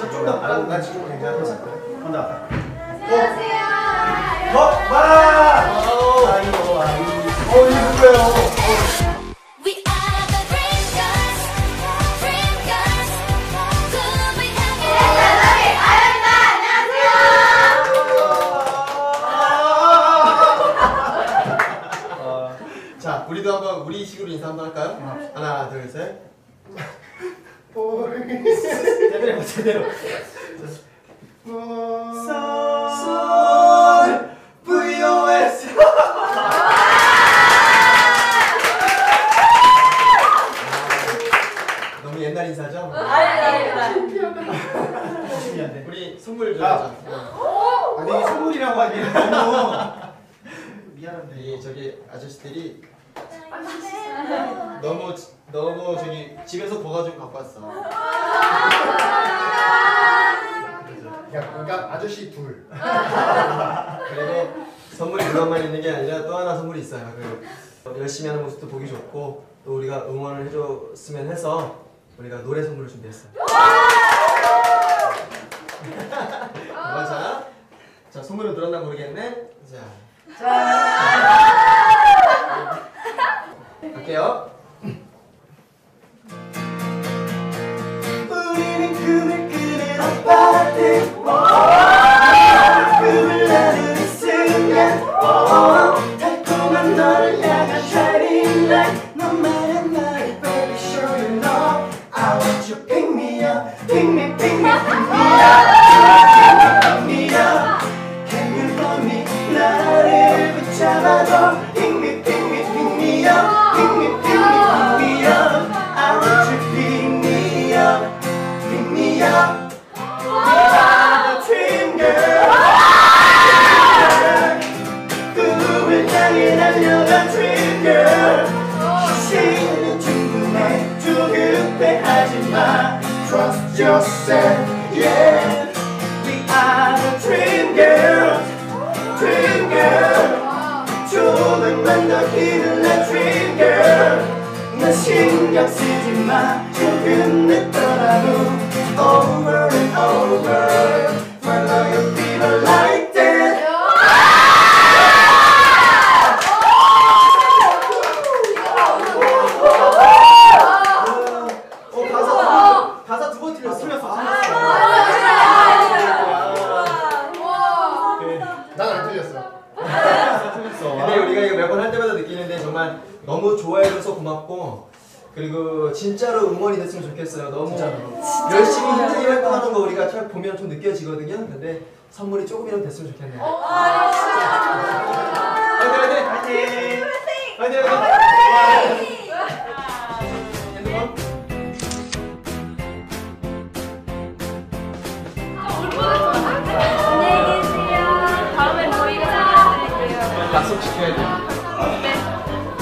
좀더 빨라. 나 지금 괜찮아. 간다. 안녕하세요. 어, 와! 아이고, 아이고. 어, 이게 누구예요? 어, 자, 우리도 한번 우리 식으로 인사 한번 할까요? 하나, 둘, 셋. 제대로 제대로. 솔 VOS 너무 옛날 인사죠? 신기한데. 우리 선물 줘야죠. 아니, 이게 선물이라고 하기에는 너무. 미안한데. 이 저기 아저씨들이 너무 너무 저기 집에서 구워가지고 갖고 왔어. 야, 그러니까 아저씨 둘. 그리고 선물이 그것만 있는 게 아니라 또 하나 선물이 있어요. 그 열심히 하는 모습도 보기 좋고 또 우리가 응원을 해줬으면 해서 우리가 노래 선물을 준비했어요. 맞아. 자 선물은 들었나 모르겠네. 자. 갈게요. Pick me up pick me pick me pick me up yourself yeah We are the dream girl dream girl 조금만 더 힘을 내 dream girl 난 신경 쓰지 마 조금 늦더라도 over and over 정말 너무 좋아해줘서 고맙고 그리고 진짜로 응원이 됐으면 좋겠어요. 너무 열심히 힘들게 활동하는 거 우리가 잘 보면 좀 느껴지거든요. 근데 선물이 조금이라도 됐으면 좋겠네요. 화이팅 화이팅 화이팅 화이팅 화이팅 핸드폰 안녕히 계세요. 다음에 저희가 찾아드릴게요. 약속 지켜야 돼. 何?